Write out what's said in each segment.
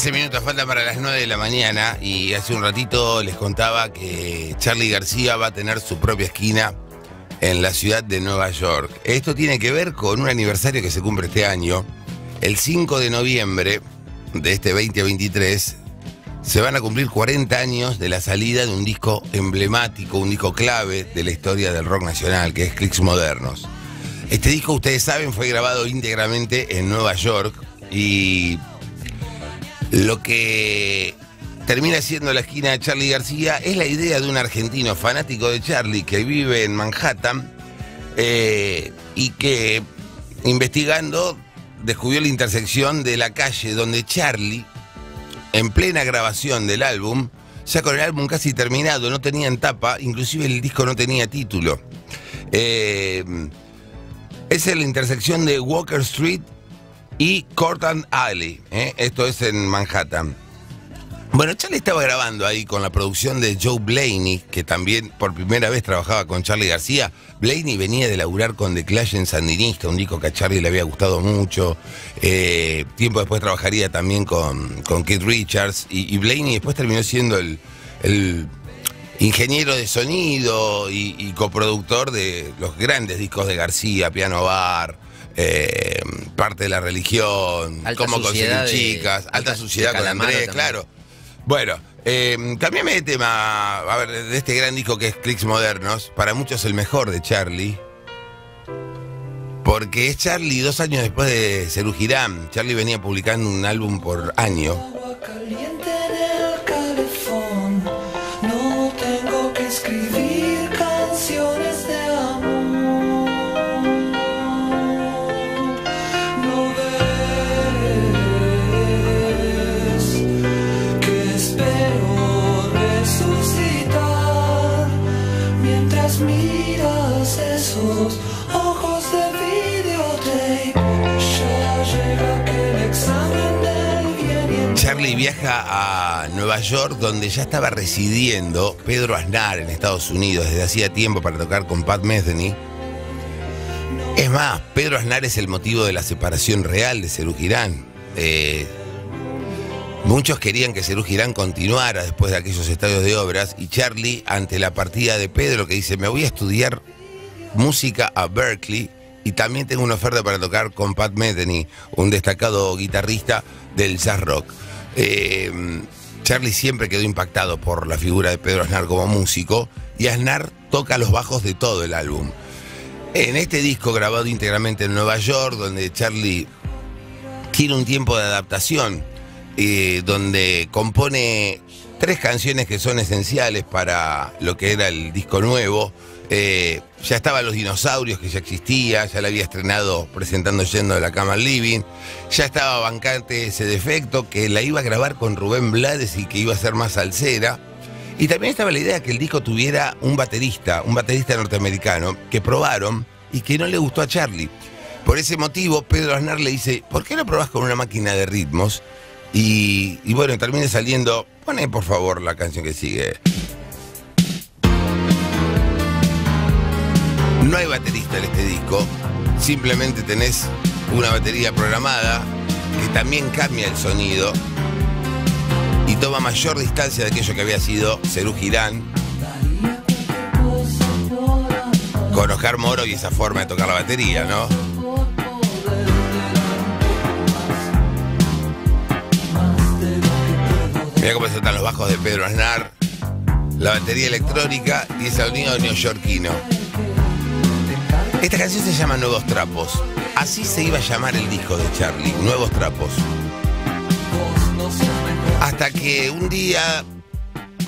15 minutos faltan para las 9 de la mañana y hace un ratito les contaba que Charlie García va a tener su propia esquina en la ciudad de Nueva York. Esto tiene que ver con un aniversario que se cumple este año. El 5 de noviembre de este 2023 se van a cumplir 40 años de la salida de un disco emblemático, un disco clave de la historia del rock nacional, que es Clicks Modernos. Este disco, ustedes saben, fue grabado íntegramente en Nueva York y lo que termina siendo la esquina de Charlie García es la idea de un argentino fanático de Charlie que vive en Manhattan eh, y que investigando descubrió la intersección de la calle donde Charlie, en plena grabación del álbum, ya con el álbum casi terminado, no tenía tapa, inclusive el disco no tenía título. Eh, es en la intersección de Walker Street y Cortland Alley. ¿eh? Esto es en Manhattan. Bueno, Charlie estaba grabando ahí con la producción de Joe Blaney, que también por primera vez trabajaba con Charlie García. Blaney venía de laburar con The Clash en Sandinista, un disco que a Charlie le había gustado mucho. Eh, tiempo después trabajaría también con, con Keith Richards. Y, Blaney después terminó siendo el, ingeniero de sonido y, y, coproductor de los grandes discos de García, Piano Bar. Eh, parte de la religión, cómo conseguir chicas, alta suciedad con Andrés, claro. Bueno, eh, cambiame de tema, a ver, de este gran disco que es Clicks Modernos, para muchos el mejor de Charlie. Porque es Charlie dos años después de Cerú Girán. Charlie venía publicando un álbum por año. Charlie viaja a Nueva York, donde ya estaba residiendo Pedro Aznar en Estados Unidos desde hacía tiempo para tocar con Pat Metheny. Es más, Pedro Aznar es el motivo de la separación real de Cerú Girán. Eh, muchos querían que Cerú Girán continuara después de aquellos estadios de obras y Charlie, ante la partida de Pedro, que dice, me voy a estudiar música a Berkeley y también tengo una oferta para tocar con Pat Metheny, un destacado guitarrista del jazz rock. Eh, Charlie siempre quedó impactado por la figura de Pedro Aznar como músico y Aznar toca los bajos de todo el álbum. En este disco grabado íntegramente en Nueva York, donde Charlie tiene un tiempo de adaptación, eh, donde compone tres canciones que son esenciales para lo que era el disco nuevo. Eh, ya estaban los dinosaurios que ya existía, ya la había estrenado presentando Yendo de la Cama al Living, ya estaba bancante ese defecto que la iba a grabar con Rubén Blades y que iba a ser más salsera. Y también estaba la idea que el disco tuviera un baterista, un baterista norteamericano, que probaron y que no le gustó a Charlie. Por ese motivo, Pedro Aznar le dice, ¿por qué no probás con una máquina de ritmos? Y, bueno, termina saliendo, pone por favor la canción que sigue. No hay baterista en este disco, simplemente tenés una batería programada que también cambia el sonido y toma mayor distancia de aquello que había sido Cerú Girán con Oscar Moro y esa forma de tocar la batería, ¿no? Mira cómo están los bajos de Pedro Aznar, la batería electrónica y ese sonido neoyorquino. Esta canción se llama Nuevos Trapos. Así se iba a llamar el disco de Charlie, Nuevos Trapos. Hasta que un día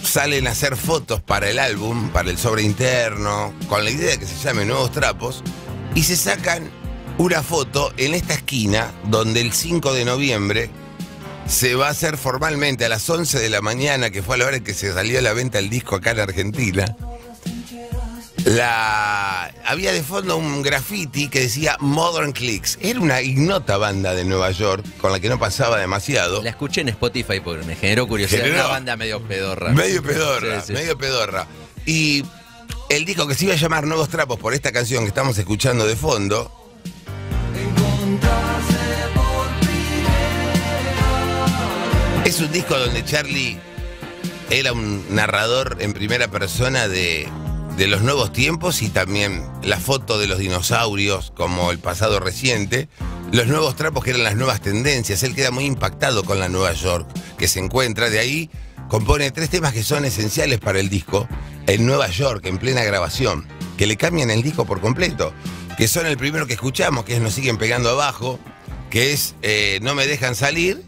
salen a hacer fotos para el álbum, para el sobre interno, con la idea de que se llame Nuevos Trapos, y se sacan una foto en esta esquina donde el 5 de noviembre se va a hacer formalmente a las 11 de la mañana, que fue a la hora en que se salió a la venta el disco acá en Argentina la había de fondo un graffiti que decía Modern Clicks. Era una ignota banda de Nueva York con la que no pasaba demasiado. La escuché en Spotify porque me generó curiosidad. Una banda medio pedorra. Medio pedorra, medio pedorra. Y el disco que se iba a llamar Nuevos Trapos por esta canción que estamos escuchando de fondo. Es un disco donde Charlie era un narrador en primera persona de, los nuevos tiempos y también la foto de los dinosaurios como el pasado reciente, los nuevos trapos que eran las nuevas tendencias. Él queda muy impactado con la Nueva York que se encuentra. De ahí compone tres temas que son esenciales para el disco en Nueva York, en plena grabación, que le cambian el disco por completo. Que son el primero que escuchamos, que es Nos siguen pegando abajo, que es eh, No me dejan salir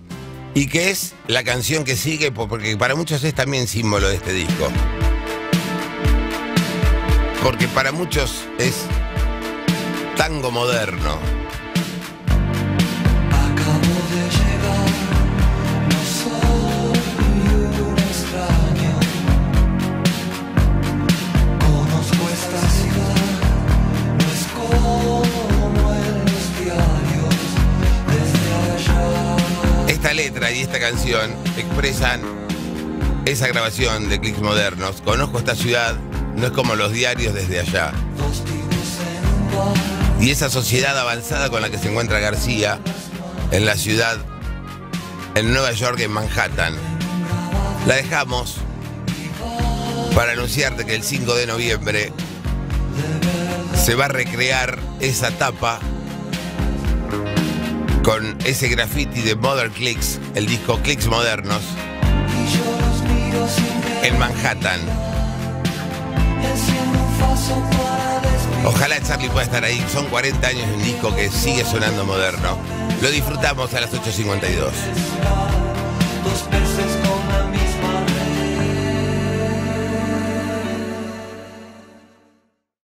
y que es la canción que sigue, porque para muchos es también símbolo de este disco. Porque para muchos es tango moderno. Canción expresan esa grabación de clics modernos. Conozco esta ciudad, no es como los diarios desde allá. Y esa sociedad avanzada con la que se encuentra García en la ciudad, en Nueva York, en Manhattan. La dejamos para anunciarte que el 5 de noviembre se va a recrear esa tapa con ese graffiti de Modern Clicks, el disco Clicks Modernos, en Manhattan. Ojalá Charlie pueda estar ahí. Son 40 años de un disco que sigue sonando moderno. Lo disfrutamos a las 8.52.